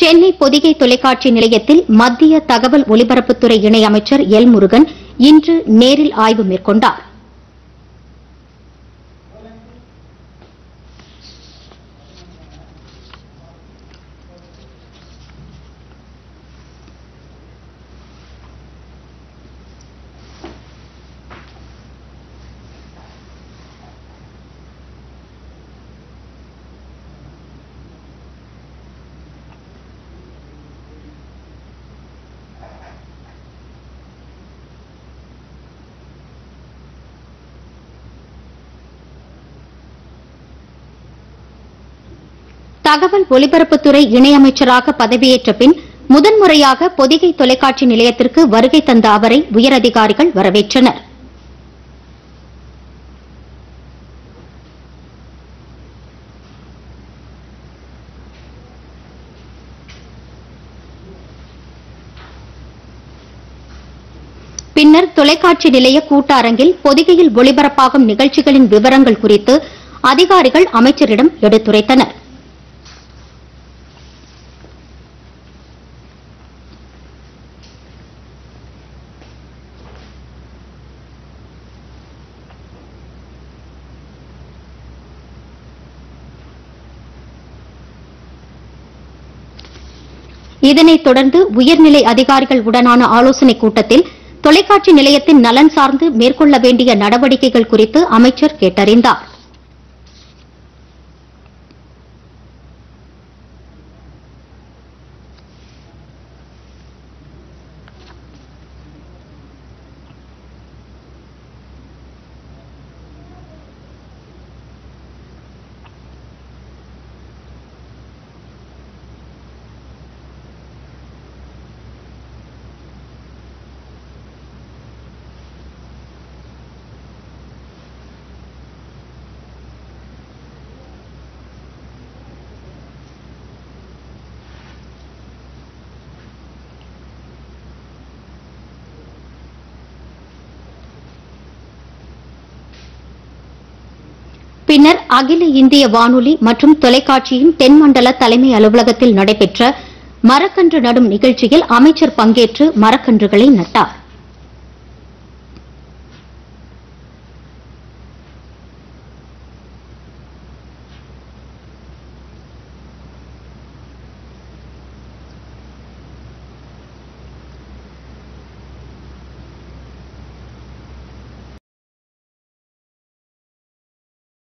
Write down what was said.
சென்னை பொதிகை தொலைக்காட்சி நிலையத்தில் மத்திய தகவல் ஒலிபரப்புத்துறை இணையமைச்சர் எல் முருகன் இன்று நேரில் ஆய்வு மேற்கொண்டார். தகவல் ஒலிபரப்புத்துறை இணையமைச்சராக பதவியேற்ற பின் முதன்முறையாக பொதிகை தொலைக்காட்சி நிலையத்திற்கு வருகை தந்த அவரை உயரதிகாரிகள் வரவேற்றனர். பின்னர் தொலைக்காட்சி நிலைய கூட்டரங்கில் பொதிகையில் ஒளிபரப்பாகும் நிகழ்ச்சிகளின் விவரங்கள் குறித்து அதிகாரிகள் அமைச்சரிடம் எடுத்துரைத்தனர். இதனைத் தொடர்ந்து உயர்நிலை அதிகாரிகள் உடனான ஆலோசனைக் கூட்டத்தில் தொலைக்காட்சி நிலையத்தின் நலன் சார்ந்து மேற்கொள்ள வேண்டிய நடவடிக்கைகள் குறித்து அமைச்சர் கேட்டறிந்தார். பின்னர் அகில இந்திய வானொலி மற்றும் தொலைக்காட்சியின் தென்மண்டல தலைமை அலுவலகத்தில் நடைபெற்ற மரக்கன்று நடும் நிகழ்ச்சியில் அமைச்சர் பங்கேற்று மரக்கன்றுகளை நட்டார்.